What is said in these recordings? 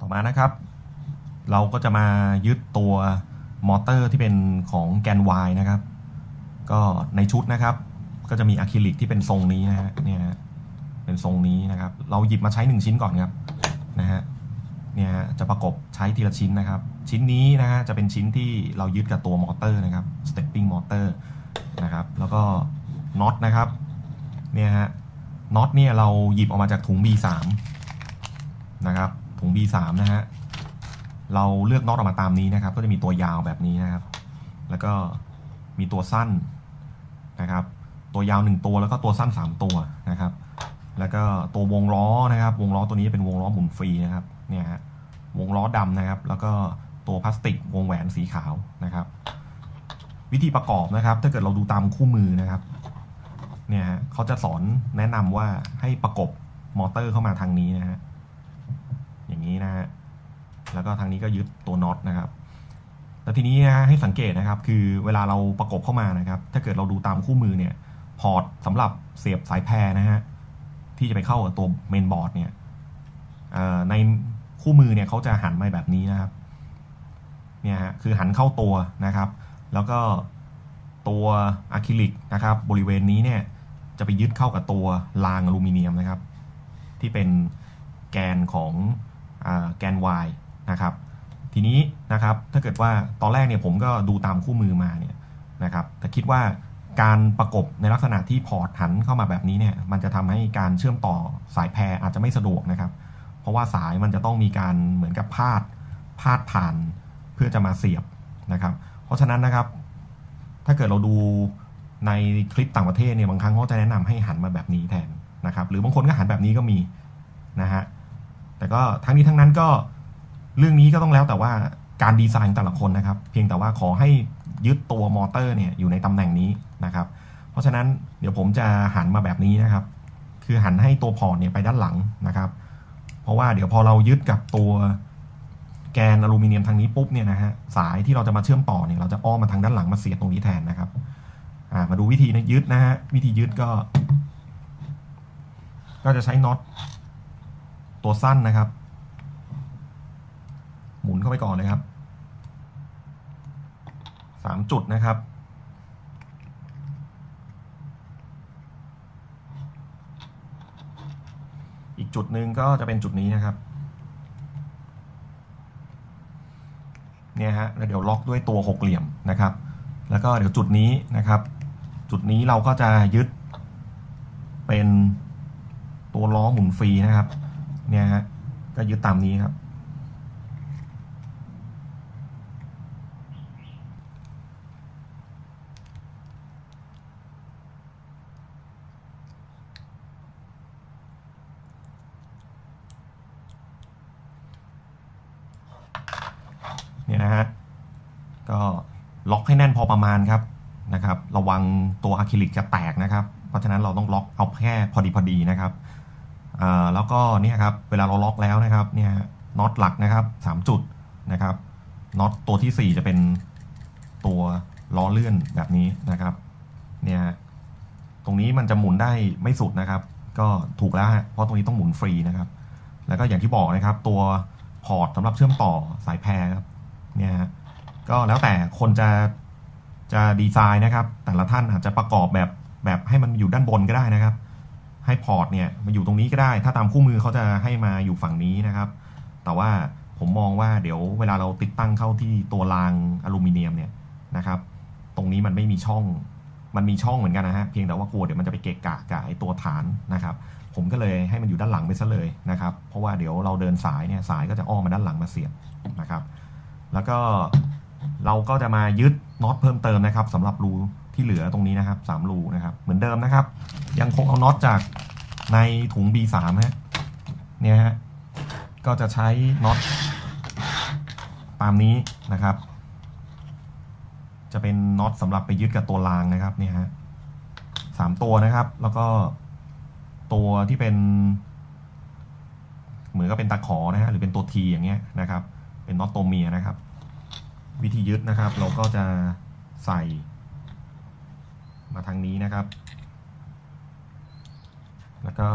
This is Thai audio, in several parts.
ต่อมานะครับ เราก็จะมายึดตัวมอเตอร์ที่เป็นของแกน Y นะครับ ก็ในชุดนะครับ ก็จะมีอะคริลิกที่เป็นทรงนี้นะฮะเนี่ยเป็นทรงนี้นะครับ เราหยิบมาใช้หนึ่งชิ้นก่อนครับนะฮะเนี่ยฮะจะประกบใช้ทีละชิ้นนะครับ ชิ้นนี้นะฮะจะเป็นชิ้นที่เรายึดกับตัวมอเตอร์นะครับ stepping motor นะครับแล้วก็น็อตนะครับเนี่ยฮะน็อตเนี่ยเราหยิบออกมาจากถุง B3 นะครับ ถุง B3 นะฮะ เราเลือกน็อตออกมาตามนี้นะครับ ก็จะมีตัวยาวแบบนี้นะครับ แล้วก็มีตัวสั้นนะครับ ตัวยาวหนึ่งตัวแล้วก็ตัวสั้นสามตัวนะครับ แล้วก็ตัววงล้อนะครับ วงล้อตัวนี้เป็นวงล้อหมุนฟรีนะครับเนี่ยฮะวงล้อดำนะครับ แล้วก็ตัวพลาสติกวงแหวนสีขาวนะครับ วิธีประกอบนะครับ ถ้าเกิดเราดูตามคู่มือนะครับเนี่ยฮะเขาจะสอนแนะนำว่าให้ประกบมอเตอร์เข้ามาทางนี้นะฮะ อย่างนี้นะฮะแล้วก็ทางนี้ก็ยึดตัวน็อตนะครับแล้วทีนี้นะให้สังเกตนะครับ คือเวลาเราประกบเข้ามานะครับ ถ้าเกิดเราดูตามคู่มือเนี่ย พอร์ตสำหรับเสียบสายแพรนะฮะที่จะไปเข้ากับตัวเมนบอร์ดเนี่ยในคู่มือเนี่ยเขาจะหันมาแบบนี้นะครับ เนี่ยฮะคือหันเข้าตัวนะครับ แล้วก็ตัวอะคริลิกนะครับ บริเวณนี้เนี่ยจะไปยึดเข้ากับตัวรางอลูมิเนียมนะครับ ที่เป็นแกนของ แกน Y นะครับ ทีนี้นะครับถ้าเกิดว่าตอนแรกเนี่ยผมก็ดูตามคู่มือมาเนี่ยนะครับแต่คิดว่าการประกบในลักษณะที่พอร์ตหันเข้ามาแบบนี้เนี่ยมันจะทำให้การเชื่อมต่อสายแพรอาจจะไม่สะดวกนะครับ เพราะว่าสายมันจะต้องมีการเหมือนกับพาดพาดผ่านเพื่อจะมาเสียบนะครับ เพราะฉะนั้นนะครับ ถ้าเกิดเราดูในคลิปต่างประเทศเนี่ยบางครั้งเขาจะแนะนำให้หันมาแบบนี้แทนนะครับ หรือบางคนก็หันแบบนี้ก็มีนะฮะ แต่ก็ทั้งนี้ทั้งนั้นก็เรื่องนี้ก็ต้องแล้วแต่ว่าการดีไซน์แต่ละคนนะครับ เพียงแต่ว่าขอให้ยึดตัวมอเตอร์เนี่ยอยู่ในตำแหน่งนี้นะครับ เพราะฉะนั้นเดี๋ยวผมจะหันมาแบบนี้นะครับ คือหันให้ตัวพอร์ตเนี่ยไปด้านหลังนะครับ เพราะว่าเดี๋ยวพอเรายึดกับตัวแกนอลูมิเนียมทางนี้ปุ๊บเนี่ยนะฮะสายที่เราจะมาเชื่อมต่อเนี่ยเราจะอ้อมมาทางด้านหลังมาเสียบตรงนี้แทนนะครับอ่ามาดูวิธียึดนะฮะวิธียึดก็ ก็จะใช้น็อต ตัวสั้นนะครับ หมุนเข้าไปก่อนเลยครับสามจุดนะครับ อีกจุดหนึ่งก็จะเป็นจุดนี้นะครับเนี่ยฮะแล้วเดี๋ยวล็อกด้วยตัวหกเหลี่ยมนะครับ แล้วก็เดี๋ยวจุดนี้นะครับ จุดนี้เราก็จะยึดเป็นตัวล้อหมุนฟรีนะครับ เนี่ยฮะก็ยึดตามนี้ครับ เนี่ยนะฮะ ก็ล็อกให้แน่นพอประมาณครับนะครับ ระวังตัวอะคริลิกจะแตกนะครับ เพราะฉะนั้นเราต้องล็อกเอาแค่พอดีพอดีนะครับ อ่าแล้วก็เนี่ยครับเวลาเราล็อกแล้วนะครับเนี่ยน็อตหลักนะครับสามจุดนะครับน็อตตัวที่สี่จะเป็นตัวล้อเลื่อนแบบนี้นะครับเนี่ยตรงนี้มันจะหมุนได้ไม่สุดนะครับ ก็ถูกแล้วฮะเพราะตรงนี้ต้องหมุนฟรีนะครับ แล้วก็อย่างที่บอกนะครับ ตัวพอร์ตสำหรับเชื่อมต่อสายแพรครับเนี่ยก็แล้วแต่คนจะจะดีไซน์นะครับ แต่ละท่านอาจจะประกอบแบบแบบให้มันอยู่ด้านบนก็ได้นะครับ ให้พอร์ตเนี่ยมาอยู่ตรงนี้ก็ได้ ถ้าตามคู่มือเขาจะให้มาอยู่ฝั่งนี้นะครับ แต่ว่าผมมองว่าเดี๋ยวเวลาเราติดตั้งเข้าที่ตัวรางอลูมิเนียมเนี่ยนะครับ ตรงนี้มันไม่มีช่อง มันมีช่องเหมือนกันนะฮะ เพียงแต่ว่ากลัวเดี๋ยวมันจะไปเกะกะกับไอตัวฐานนะครับ ผมก็เลยให้มันอยู่ด้านหลังไปซะเลยนะครับ เพราะว่าเดี๋ยวเราเดินสายเนี่ยสายก็จะอ้อมมาด้านหลังมาเสียบนะครับ แล้วก็เราก็จะมายึดน็อตเพิ่มเติมนะครับสำหรับรู ที่เหลือตรงนี้นะครับสามรูนะครับเหมือนเดิมนะครับ ยังคงเอาน็อตจากในถุง B3 ฮะเนี่ยฮะก็จะใช้น็อตตามนี้นะครับ จะเป็นน็อตสำหรับไปยึดกับตัวรางนะครับเนี่ยฮะสามตัวนะครับ แล้วก็ตัวที่เป็น เหมือนกับเป็นตะขอนะฮะหรือเป็นตัวทีอย่างเงี้ยนะครับ เป็นน็อตตัวเมียนะครับ วิธียึดนะครับ เราก็จะใส่ มาทางนี้นะครับ แล้วก็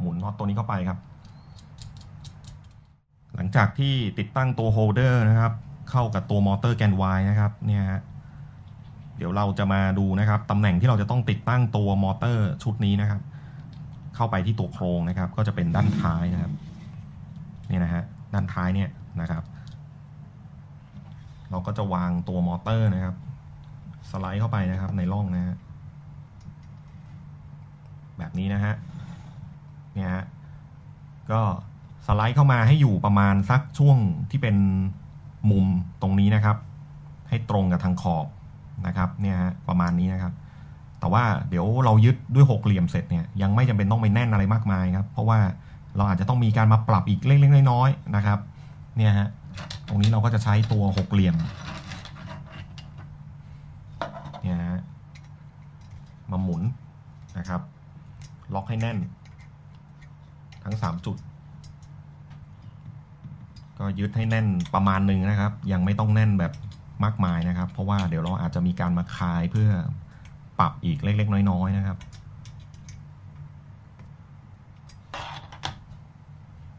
หมุนน็อตตัวนี้เข้าไปครับ หลังจากที่ติดตั้งตัวโฮลเดอร์นะครับ เข้ากับตัวมอเตอร์แกน Y นะครับเนี่ยฮะเดี๋ยวเราจะมาดูนะครับตำแหน่งที่เราจะต้องติดตั้งตัวมอเตอร์ชุดนี้นะครับ เข้าไปที่ตัวโครงนะครับ ก็จะเป็นด้านท้ายนะครับ เนี่ยนะฮะด้านท้ายเนี่ยนะครับ เราก็จะวางตัวมอเตอร์นะครับ สไลด์เข้าไปนะครับในร่องนะฮะแบบนี้นะฮะเนี่ยฮะก็สไลด์เข้ามาให้อยู่ประมาณสักช่วงที่เป็นมุมตรงนี้นะครับ ให้ตรงกับทางขอบนะครับเนี่ยฮะประมาณนี้นะครับ แต่ว่าเดี๋ยวเรายึดด้วยหกเหลี่ยมเสร็จเนี่ยยังไม่จำเป็นต้องไปแน่นอะไรมากมายครับ เพราะว่าเราอาจจะต้องมีการมาปรับอีกเล็กๆน้อยๆนะครับ เนี่ยฮะ ตรงนี้เราก็จะใช้ตัวหกเหลี่ยมเนี่ยฮะมาหมุนนะครับ ล็อกให้แน่น ทั้งสามจุด ก็ยึดให้แน่นประมาณหนึ่งนะครับ ยังไม่ต้องแน่นแบบมากมายนะครับ เพราะว่าเดี๋ยวเราอาจจะมีการมาคลายเพื่อปรับอีกเล็ก ๆ น้อย ๆ นะครับ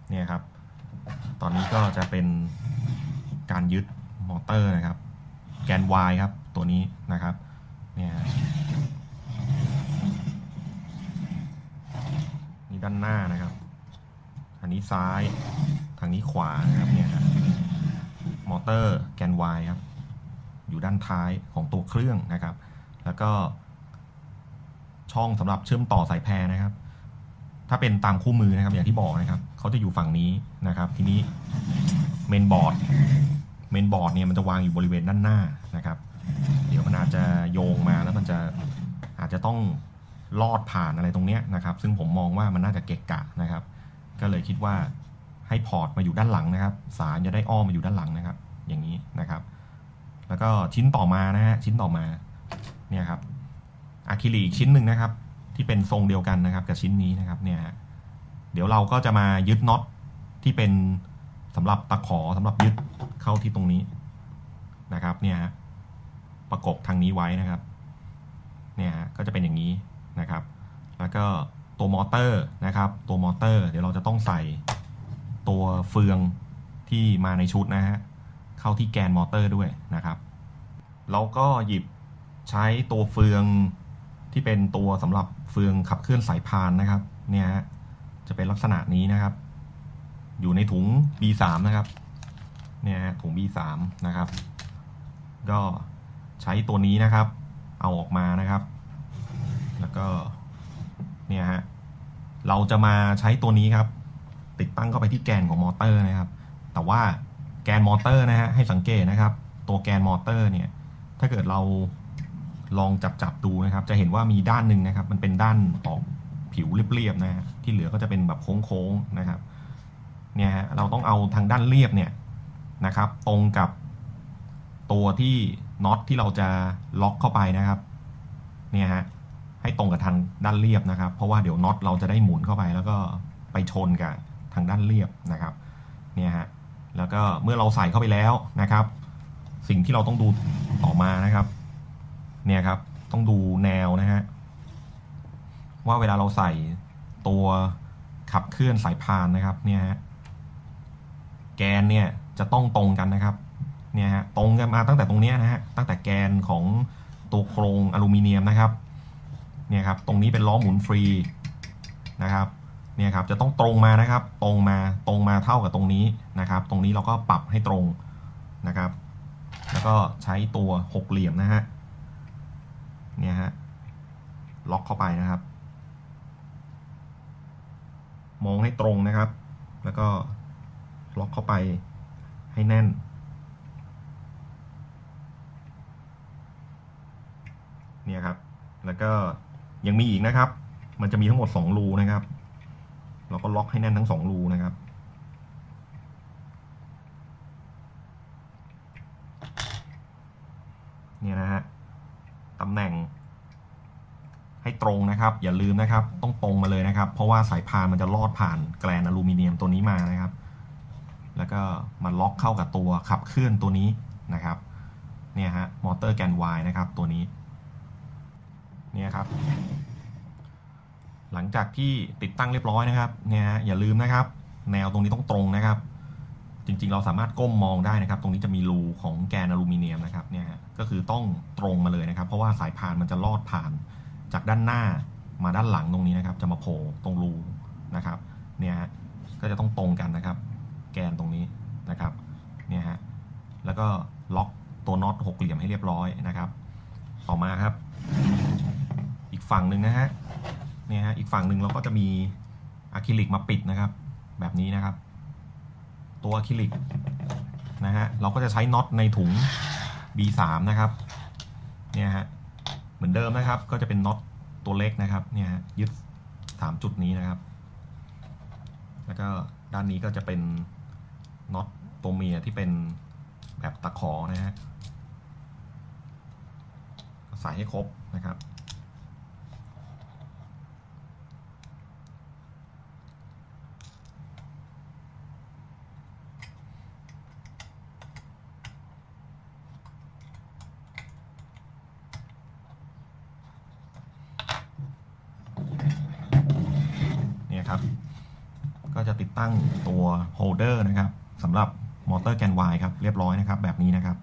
เนี่ยครับ ตอนนี้ก็จะเป็น การยึดมอเตอร์นะครับ แกน Y ครับตัวนี้นะครับเนี่ยนี่ด้านหน้านะครับอันนี้ซ้ายทางนี้ขวานะครับเนี่ยครับมอเตอร์แกน Y ครับอยู่ด้านท้ายของตัวเครื่องนะครับ แล้วก็ ช่องสำหรับเชื่อมต่อสายแพรนะครับ ถ้าเป็นตามคู่มือนะครับ อย่างที่บอกนะครับเขาจะอยู่ฝั่งนี้นะครับ ทีนี้เมนบอร์ด เมนบอร์ดเนี่ยมันจะวางอยู่บริเวณด้านหน้านะครับ เดี๋ยวมันอาจจะโยงมาแล้วมันจะอาจจะต้องลอดผ่านอะไรตรงเนี้ยนะครับ ซึ่งผมมองว่ามันน่าจะเกะกะนะครับ ก็เลยคิดว่าให้พอร์ตมาอยู่ด้านหลังนะครับ สายจะได้อ้อมมาอยู่ด้านหลังนะครับ อย่างนี้นะครับ แล้วก็ชิ้นต่อมานะฮะชิ้นต่อมาเนี่ยครับอะคริลิกอีกชิ้นหนึ่งนะครับ ที่เป็นทรงเดียวกันนะครับ กับชิ้นนี้นะครับเนี่ยฮะเดี๋ยวเราก็จะมายึดน็อตที่เป็นสำหรับตะขอสำหรับยึด เข้าที่ตรงนี้นะครับเนี่ยฮะประกบทางนี้ไว้นะครับเนี่ยฮะก็จะเป็นอย่างนี้นะครับ แล้วก็ตัวมอเตอร์นะครับ ตัวมอเตอร์ เดี๋ยวเราจะต้องใส่ตัวเฟืองที่มาในชุดนะฮะเข้าที่แกนมอเตอร์ด้วยนะครับเราก็หยิบใช้ตัวเฟืองที่เป็นตัวสำหรับเฟืองขับเคลื่อนสายพานนะครับเนี่ยฮะจะเป็นลักษณะนี้นะครับ อยู่ในถุง B3 นะครับ เนี่ยฮะถุง B3 นะครับ ก็ใช้ตัวนี้นะครับ เอาออกมานะครับ แล้วก็เนี่ยฮะเราจะมาใช้ตัวนี้ครับ ติดตั้งเข้าไปที่แกนของมอเตอร์นะครับ แต่ว่าแกนมอเตอร์นะฮะให้สังเกตนะครับ ตัวแกนมอเตอร์เนี่ย ถ้าเกิดเราลองจับจับดูนะครับ จะเห็นว่ามีด้านหนึ่งนะครับ มันเป็นด้านออกผิวเรียบๆนะฮะที่เหลือก็จะเป็นแบบโค้งๆนะครับ เนี่ยฮะเราต้องเอาทางด้านเรียบเนี่ย นะครับ ตรงกับตัวที่น็อตที่เราจะล็อกเข้าไปนะครับ เนี่ยฮะให้ตรงกับทางด้านเรียบนะครับ เพราะว่าเดี๋ยวน็อตเราจะได้หมุนเข้าไป แล้วก็ไปชนกับทางด้านเรียบนะครับเนี่ยฮะแล้วก็เมื่อเราใส่เข้าไปแล้วนะครับ สิ่งที่เราต้องดูต่อมานะครับ เนี่ยครับต้องดูแนวนะฮะว่าเวลาเราใส่ตัวขับเคลื่อนสายพานนะครับเนี่ยฮะแกนเนี่ย จะต้องตรงกันนะครับเนี่ยฮะตรงกันมาตั้งแต่ตรงนี้นะฮะตั้งแต่แกนของตัวโครงอลูมิเนียมนะครับเนี่ยครับตรงนี้เป็นล้อหมุนฟรีนะครับเนี่ยครับจะต้องตรงมานะครับตรงมาตรงมาเท่ากับตรงนี้นะครับ ตรงนี้เราก็ปรับให้ตรงนะครับ แล้วก็ใช้ตัวหกเหลี่ยมนะฮะเนี่ยฮะล็อกเข้าไปนะครับ มองให้ตรงนะครับ แล้วก็ล็อกเข้าไป ให้แน่น เนี่ยครับ แล้วก็ยังมีอีกนะครับ มันจะมีทั้งหมดสองรูนะครับ เราก็ล็อกให้แน่นทั้งสองรูนะครับเนี่ยนะฮะตำแหน่ง ให้ตรงนะครับ อย่าลืมนะครับ ต้องตรงมาเลยนะครับ เพราะว่าสายพานมันจะลอดผ่านแกลนอลูมิเนียมตัวนี้มานะครับ แล้วก็มันล็อกเข้ากับตัวขับเคลื่อนตัวนี้นะครับเนี่ยฮะมอเตอร์แกน Y นะครับตัวนี้เนี่ยครับ หลังจากที่ติดตั้งเรียบร้อยนะครับเนี่ยฮะอย่าลืมนะครับ แนวตรงนี้ต้องตรงนะครับ จริงๆ เราสามารถก้มมองได้นะครับ ตรงนี้จะมีรูของแกนอลูมิเนียมนะครับเนี่ยฮะก็คือต้องตรงมาเลยนะครับ เพราะว่าสายพานมันจะลอดผ่านจากด้านหน้ามาด้านหลังตรงนี้นะครับ จะมาโผล่ตรงรูนะครับเนี่ยฮะก็จะต้องตรงกันนะครับ แกนตรงนี้นะครับ เนี่ยฮะ แล้วก็ล็อกตัวน็อตหกเหลี่ยมให้เรียบร้อยนะครับ ต่อมาครับ อีกฝั่งหนึ่งนะฮะเนี่ยฮะอีกฝั่งหนึ่งเราก็จะมีอะคริลิกมาปิดนะครับ แบบนี้นะครับ ตัวอะคริลิกนะฮะเราก็จะใช้น็อตในถุง B3 นะครับเนี่ยฮะเหมือนเดิมนะครับ ก็จะเป็นน็อตตัวเล็กนะครับเนี่ยฮะยึดสามจุดนี้นะครับ แล้วก็ด้านนี้ก็จะเป็นน็อตตัวเมียที่เป็น แบบตะขอนะฮะใส่ให้ครบนะครับ เนี่ยครับ ก็จะติดตั้งตัว holder นะครับสำหรับ มอเตอร์แกน Y ครับเรียบร้อยนะครับแบบนี้นะครับ